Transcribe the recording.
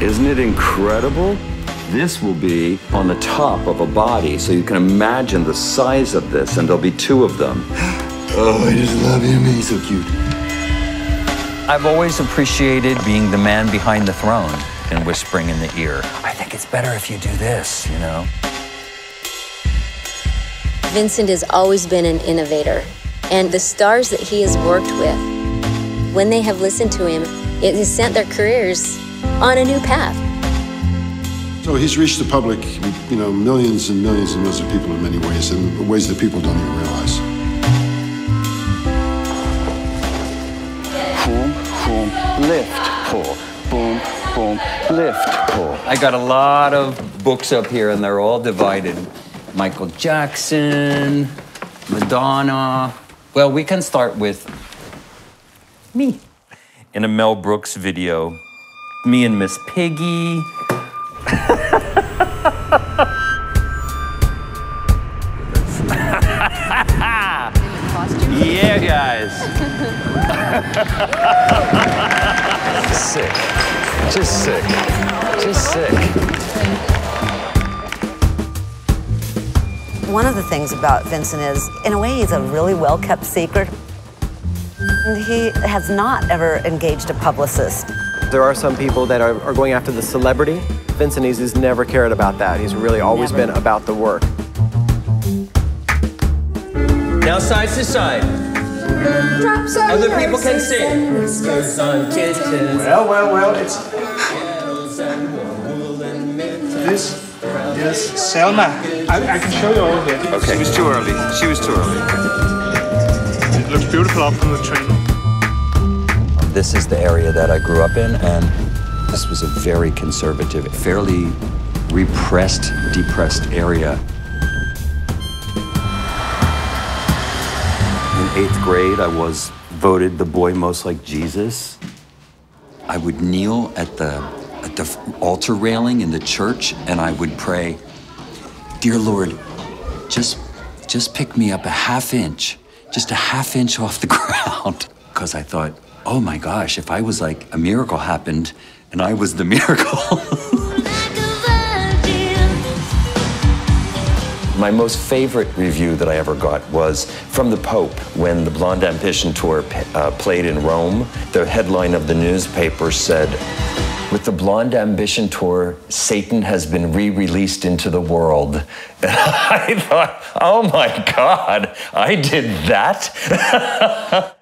Isn't it incredible? This will be on the top of a body, so you can imagine the size of this, and there'll be two of them. Oh, I just love him. He's so cute. I've always appreciated being the man behind the throne and whispering in the ear. I think it's better if you do this, you know? Vincent has always been an innovator, and the stars that he has worked with, when they have listened to him, it has sent their careers on a new path. So he's reached the public, you know, millions and millions and millions of people in many ways, and ways that people don't even realize. Boom, boom, lift, pull. Boom, boom, lift, pull. I got a lot of books up here, and they're all divided. Michael Jackson, Madonna. Well, we can start with me. In a Mel Brooks video, me and Miss Piggy. yeah, guys. sick. Just sick. Just sick. One of the things about Vincent is, in a way, he's a really well kept secret. He has not ever engaged a publicist. There are some people that are, are going after the celebrity. Vincent has, has never cared about that. He's really always Never. been about the work. Now side to side. Other people can sing. Whiskers on. Well, well, well, it's. This is Selma. I, I can show you over here. Okay. She was too early. She was too early. It looks beautiful up from the train. This is the area that I grew up in, and this was a very conservative, fairly repressed, depressed area. In eighth grade, I was voted the boy most like Jesus. I would kneel at the at the altar railing in the church, and I would pray, "Dear Lord, just just pick me up a half inch, just a half inch off the ground," because I thought, "Oh my gosh, if I was like a miracle happened, and I was the miracle." My most favorite review that I ever got was from the Pope when the Blonde Ambition tour uh, played in Rome. The headline of the newspaper said, with the Blonde Ambition tour, Satan has been re released into the world. And I thought, oh my God, I did that?